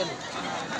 gelin.